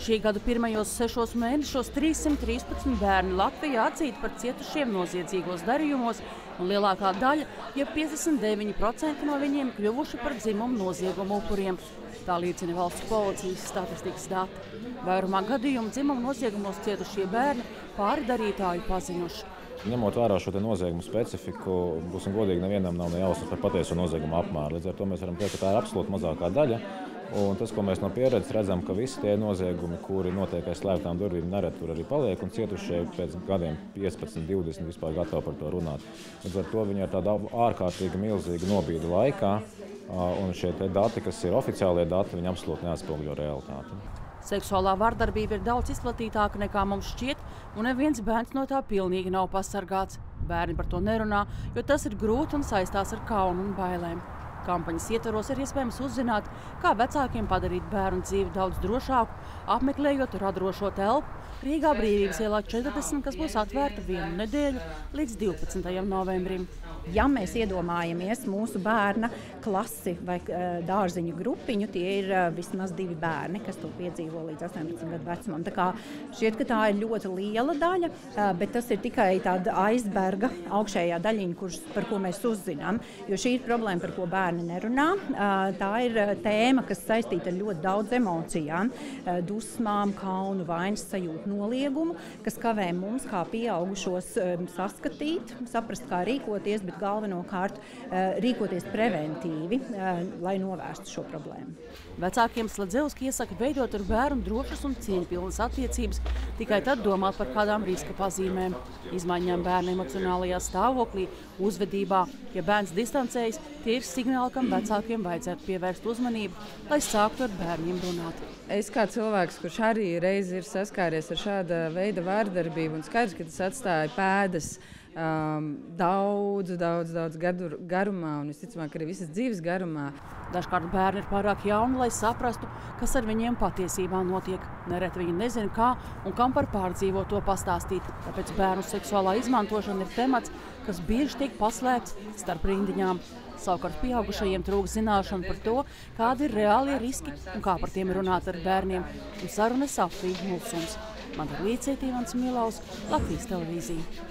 Šī gada pirmajos sešos mēnešos 313 bērni Latvijā atzīti par cietušiem noziedzīgos darījumos, un lielākā daļa, ja 59% no viņiem kļuvuši par dzimumu noziegumu upuriem. Tā liecina valsts policijas statistikas dati. Vairumā gadījumu dzimumu noziegumos cietušie bērni pāri darītāju pazinuši. Ņemot vērā šo noziegumu specifiku, būsim godīgi, nevienam nav ne jausmas par patieso noziegumu apmēru. Līdz ar to mēs varam teikt, ka tā ir absolūti mazākā daļa. Un tas, ko mēs no pieredzes redzam, ka visi tie noziegumi, kuri notiek aiz slēgtām durvīm, nereti tur arī paliek, un cietušie pēc gadiem 15, 20 vispār gatavi par to runāt. Līdz ar to viņi ir tādā ārkārtīgi milzīga nobīde laikā, un šie dati, kas ir oficiālie dati, viņi absolūti neatspoguļo realitāti. Seksuālā vardarbība ir daudz izplatītāka nekā mums šķiet, un neviens bērns no tā pilnīgi nav pasargāts. Bērni par to nerunā, jo tas ir grūti un saistās ar kaunu un bailēm. Kampaņas ietvaros ir iespējams uzzināt, kā vecākiem padarīt bērnu dzīvi daudz drošāku, apmeklējot radošo telpu Rīgā Brīvības ielā 40, kas būs atvērta vienu nedēļu līdz 12. novembrim. Ja mēs iedomājamies mūsu bērna klasi vai uh, dārziņu grupiņu, tie ir uh, vismaz divi bērni, kas to piedzīvo līdz 18 gadu vecumam. Tā kā šķiet, ka tā ir ļoti liela daļa, uh, bet tas ir tikai tāda aizberga augšējā daļiņa, kurš, par ko mēs uzzinām. Jo šī ir problēma, par ko bērni nerunā. Tā ir tēma, kas saistīta ar ļoti daudz emocijām, dusmām, kaunu, vainas sajūtu, noliegumu, kas kavē mums kā pieaugušos saskatīt, saprast, kā rīkoties bet galvenokārt eh, rīkoties preventīvi, eh, lai novērstu šo problēmu. Vecākiem Sladzevski iesaka veidot ar bērnu drošas un cieņpilnas attiecības, tikai tad domāt par kādām riska pazīmēm, izmaiņām bērna emocionālajā stāvoklī, uzvedībā. Ja bērns distancējas, tie ir signāli, kam vecākiem vajadzētu pievērst uzmanību, lai sāktu ar bērniem runāt. Es kā cilvēks, kurš arī reiz ir saskāries ar šāda veida vārdarbību, un skaidrs, ka tas atstāja pēdas um, daudz, daudz, daudz gadu garumā, un visticamāk, arī visas dzīves garumā. Dažkārt bērni ir pārāk jauni, lai saprastu, kas ar viņiem patiesībā notiek. Nereti viņi nezina, kā un kam par pārdzīvoto pastāstīt. Tāpēc bērnu seksuālā izmantošana ir temats, kas bieži tiek paslēpts starp rindiņām. Savukārt pieaugušajiem trūkst zināšanu par to, kādi ir reālie riski un kā par tiem runāt ar bērniem. Un sarunas apvīd mulsums. Man ir līdzcietīvans Milaus, Latvijas televīzija.